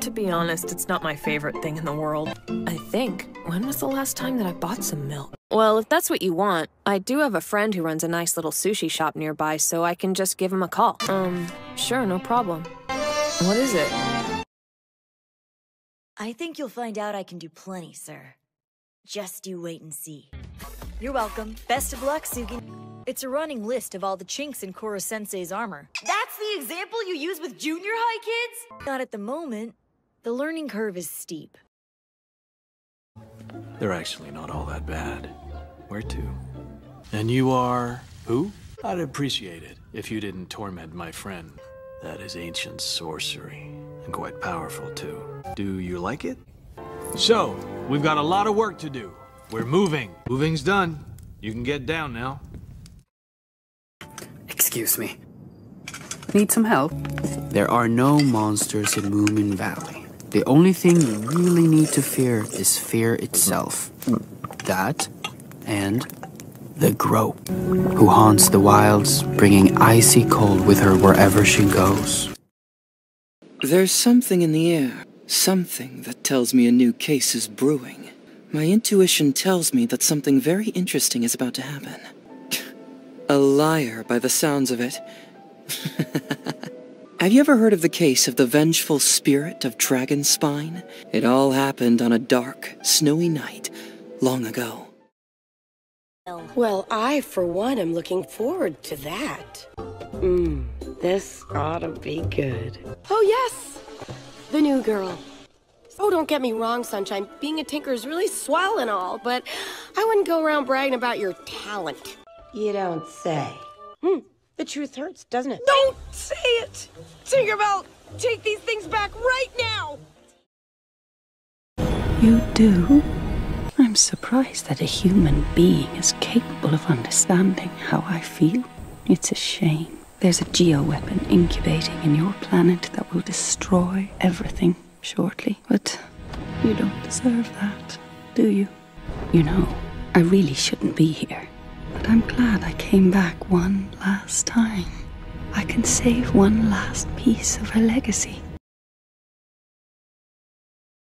To be honest, it's not my favorite thing in the world. I think. When was the last time that I bought some milk? Well, if that's what you want, I do have a friend who runs a nice little sushi shop nearby, so I can just give him a call. Um, sure, no problem. What is it? I think you'll find out I can do plenty, sir. Just you wait and see. You're welcome. Best of luck, Sugi. It's a running list of all the chinks in Koro Sensei's armor. That's the example you use with junior high kids? Not at the moment. The learning curve is steep. They're actually not all that bad. Where to? And you are... who? I'd appreciate it if you didn't torment my friend. That is ancient sorcery, and quite powerful too. Do you like it? So, we've got a lot of work to do. We're moving. Moving's done. You can get down now. Excuse me. Need some help? There are no monsters in Moomin Valley. The only thing you really need to fear is fear itself. That and the Groke, who haunts the wilds, bringing icy cold with her wherever she goes. There's something in the air, something that tells me a new case is brewing. My intuition tells me that something very interesting is about to happen. A liar by the sounds of it. Have you ever heard of the case of the vengeful spirit of Dragonspine? It all happened on a dark, snowy night long ago. Well, I, for one, am looking forward to that. Mmm, this ought to be good. Oh, yes! The new girl. Oh, don't get me wrong, Sunshine. Being a tinker is really swell and all, but I wouldn't go around bragging about your talent. You don't say. Hmm, the truth hurts, doesn't it? Don't say it! Tinkerbell, take these things back right now! You do? I'm surprised that a human being is capable of understanding how I feel. It's a shame. There's a geo-weapon incubating in your planet that will destroy everything shortly. But you don't deserve that, do you? You know, I really shouldn't be here. I'm glad I came back one last time. I can save one last piece of her legacy.